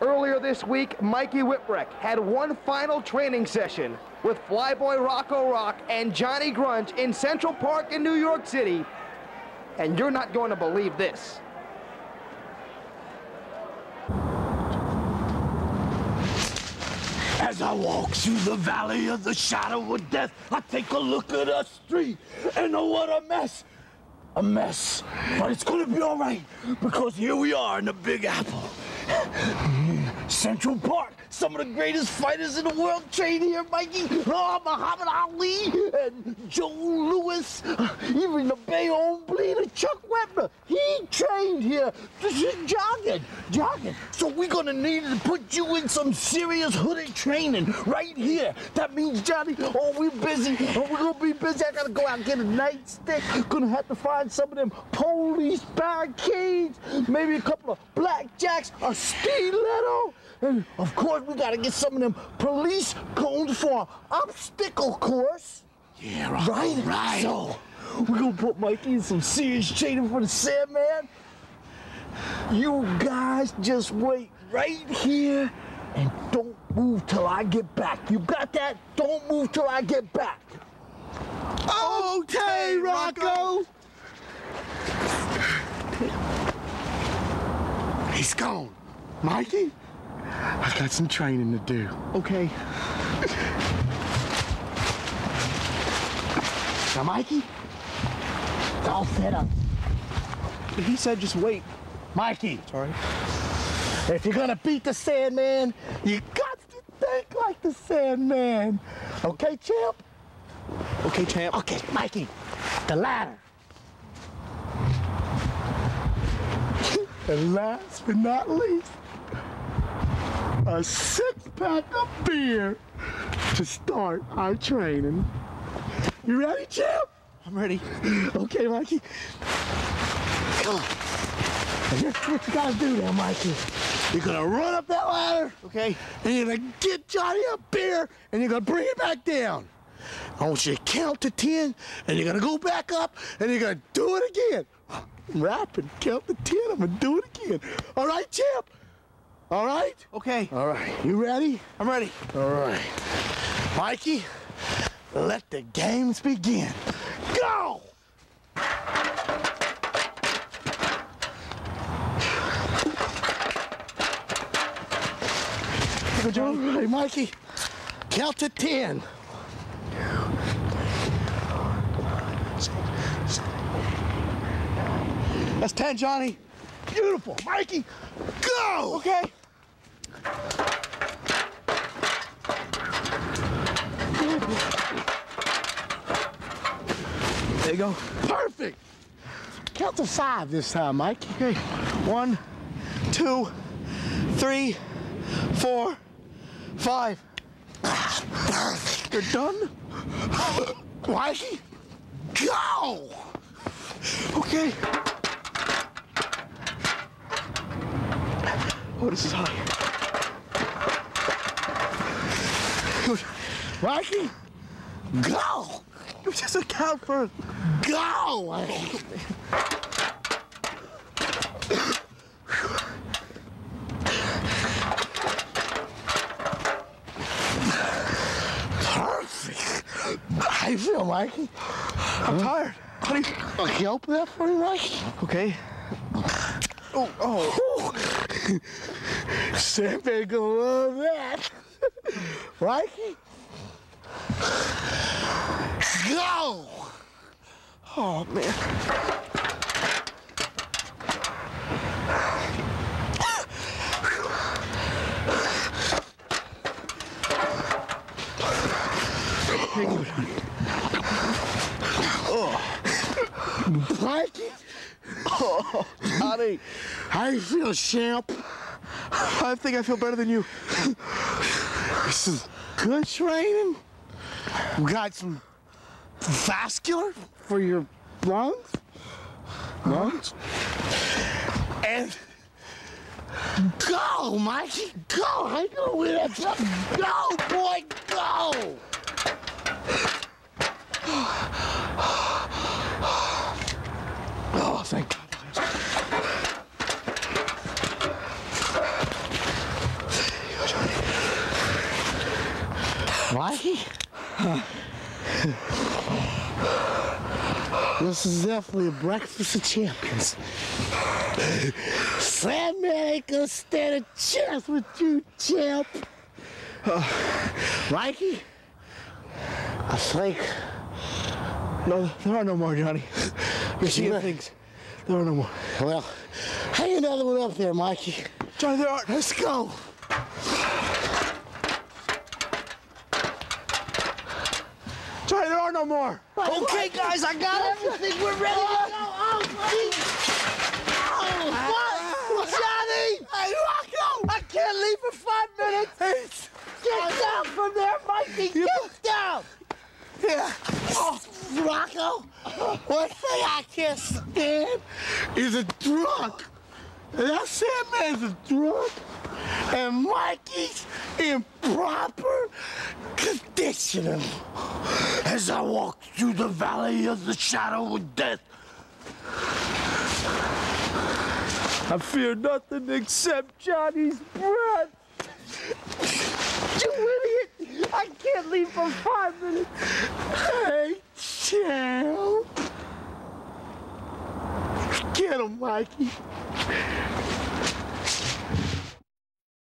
Earlier this week, Mikey Whipwreck had one final training session with Flyboy Rocco Rock and Johnny Grunge in Central Park in New York City. And you're not going to believe this. As I walk through the valley of the shadow of death, I take a look at the street and know what a mess. A mess. But it's gonna be all right because here we are in the Big Apple. Central Park. Some of the greatest fighters in the world train here, Mikey. Oh, Muhammad Ali and Joe Louis, uh, even the Bayonne Bleeder, Chuck Wepner. He trained here. This is jogging, jogging. So we're gonna need to put you in some serious hooded training right here. That means, Johnny, oh, we're busy. Oh, we're gonna be busy. I gotta go out and get a nightstick. Gonna have to find some of them police barricades, maybe a couple of blackjacks, a stiletto. And of course, we gotta get some of them police cones for an obstacle course. Yeah, Right? right. So, we're gonna put Mikey in some serious training for the Sandman. You guys just wait right here and don't move till I get back. You got that? Don't move till I get back. Okay, Rocco. He's gone. Mikey, I got some training to do. Okay. Now, Mikey, it's all set up. He said just wait. Mikey, Sorry. If you're gonna beat the Sandman, you got to think like the Sandman. Okay, champ? Okay, champ. Okay, Mikey, the ladder. and last but not least, a six pack of beer to start our training. You ready, champ? I'm ready. Okay, Mikey. Come on. And here's what you gotta do there, Mikey. You're gonna run up that ladder, Okay. and you're gonna get Johnny a beer, and you're gonna bring it back down. I want you to count to 10, and you're gonna go back up, and you're gonna do it again. Rapid, count to 10, I'm gonna do it again. All right, champ? All right? Okay. All right, you ready? I'm ready. All right. Mikey, let the games begin. Go! Here we go, All right, Mikey. Count to 10. That's 10, Johnny. Beautiful. Mikey, go! Okay. Go. Perfect. Count to five this time, Mikey. Okay. One, two, three, four, five. You're done? Mikey, go! Okay. Oh, this is high. Mikey, go! You just account for Go! Perfect. How you feel, Mikey? I'm tired. How do you... I'll help that for you, Mikey. Okay. Oh, oh. Sandman gonna love that. Mikey? Go! Oh, man. Thank you, Johnny. Mikey? Johnny, How you feel, champ? I think I feel better than you. This is good training. We got some vascular for your lungs. Lungs. And go, Mikey, go. How you gonna win that? Go, boy, go. Oh, thank God. Mikey? Huh. This is definitely a breakfast of champions. Sandman ain't gonna stand a chance with you, champ. Mikey? I think. No, there are no more, Johnny. You're seeing things. There are no more. Well, hang another one up there, Mikey. Johnny, there are. Let's go. No more. Okay, guys, I got everything. We're ready to go. Oh, buddy. Oh, oh, oh. Ah. what? Johnny! Hey, Rocco! I can't leave for five minutes. Get down from there, Mikey. Get down. Yeah. Oh, Rocco, one thing I can't stand is a drunk. That Sandman's a drunk, and Mikey's improper conditioning. As I walk through the valley of the shadow of death, I fear nothing except Johnny's breath. you idiot! I can't leave for five minutes. Hey, champ. Get him, Mikey.